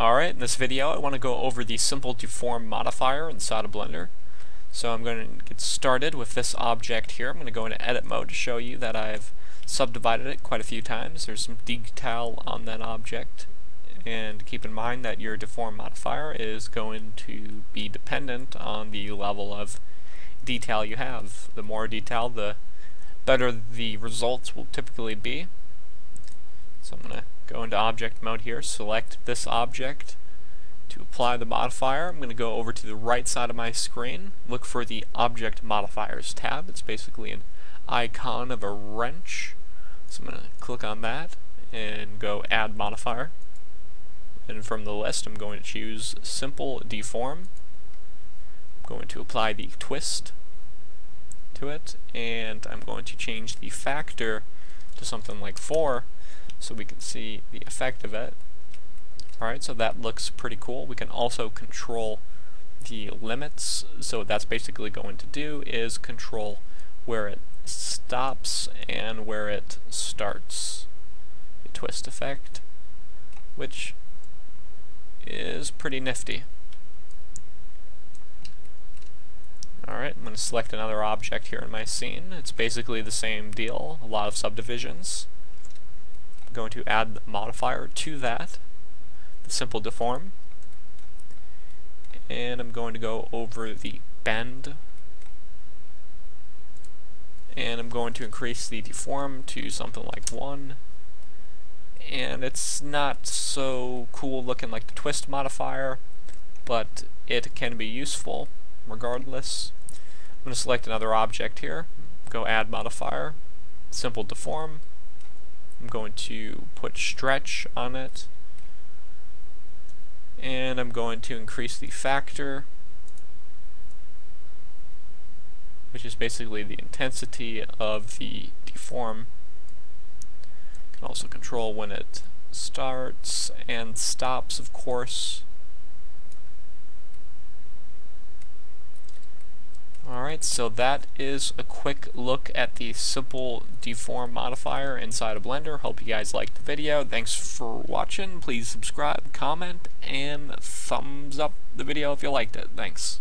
Alright, in this video I want to go over the simple deform modifier inside of Blender. So I'm going to get started with this object here. I'm going to go into edit mode to show you that I've subdivided it quite a few times. There's some detail on that object. And keep in mind that your deform modifier is going to be dependent on the level of detail you have. The more detail, the better the results will typically be. So I'm going to go into object mode here, select this object. To apply the modifier, I'm going to go over to the right side of my screen, look for the Object Modifiers tab. It's basically an icon of a wrench. So I'm going to click on that and go Add Modifier. And from the list, I'm going to choose Simple Deform. I'm going to apply the twist to it, and I'm going to change the factor to something like 4 so we can see the effect of it. Alright, so that looks pretty cool. We can also control the limits, so that's basically going to do is control where it stops and where it starts. The twist effect, which is pretty nifty. Alright, I'm going to select another object here in my scene. It's basically the same deal, a lot of subdivisions going to add the modifier to that, the simple deform, and I'm going to go over the bend, and I'm going to increase the deform to something like 1, and it's not so cool looking like the twist modifier, but it can be useful regardless. I'm going to select another object here, go add modifier, simple deform, I'm going to put stretch on it and I'm going to increase the factor which is basically the intensity of the deform. You can also control when it starts and stops of course Alright, so that is a quick look at the simple deform modifier inside of Blender. Hope you guys liked the video. Thanks for watching. Please subscribe, comment, and thumbs up the video if you liked it. Thanks.